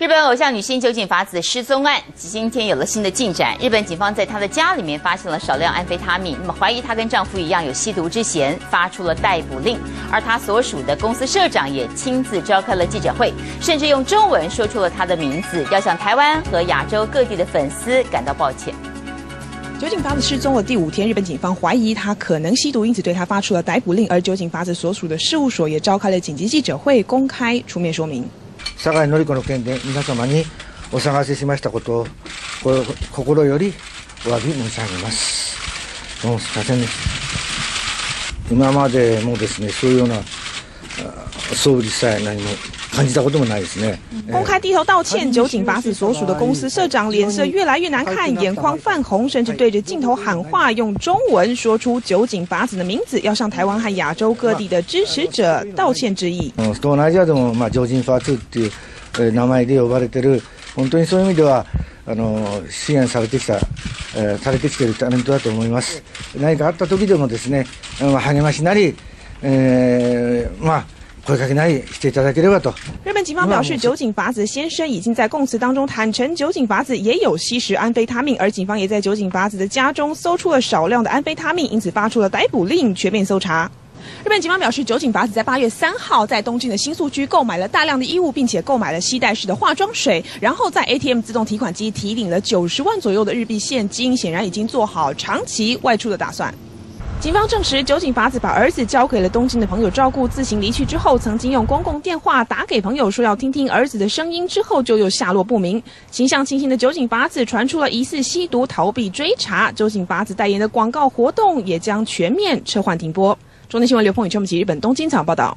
日本偶像女星酒井法子失踪案今天有了新的进展。日本警方在她的家里面发现了少量安非他命，那么怀疑她跟丈夫一样有吸毒之嫌，发出了逮捕令。而她所属的公司社长也亲自召开了记者会，甚至用中文说出了她的名字，要向台湾和亚洲各地的粉丝感到抱歉。酒井法子失踪了第五天，日本警方怀疑她可能吸毒，因此对她发出了逮捕令。而酒井法子所属的事务所也召开了紧急记者会，公开出面说明。佐賀典子の件で皆様にお探せしましたことを心よりお詫び申し上げます。どうもすいませんね。今までもですね、そういうような装備さえ何も感じたこともないですね。公开低头道歉，酒井法子所属的公司社长脸色越来越难看，眼眶泛红，甚至对着镜头喊话，用中文说出酒井法子的名字，要向台湾和亚洲各地的支持者道歉致意。東南アジアでもまあ酒井ファーツっていう名前で呼ばれてる、本当にそういう意味ではあの支援されてきた、えー、されてきているタレントだと思います。何かあった時でもですね、励ましなり、えー、まあ。声かけないしていただければと。日本警方表示，酒井法子先生已经在供词当中坦诚，酒井法子也有吸食安非他命，而警方也在酒井法子的家中搜出了少量的安非他命，因此发出了逮捕令，全面搜查。日本警方表示，酒井法子在八月三号在东京的新宿区购买了大量的衣物，并且购买了吸带式的化妆水，然后在 ATM 自动提款机提领了九十万左右的日币现金，显然已经做好长期外出的打算。 警方证实，酒井法子把儿子交给了东京的朋友照顾，自行离去之后，曾经用公共电话打给朋友，说要听听儿子的声音，之后就又下落不明。形象清新的酒井法子传出了疑似吸毒、逃避追查，酒井法子代言的广告活动也将全面撤换停播。中天新闻刘鹏宇、陈木奇日本东京场报道。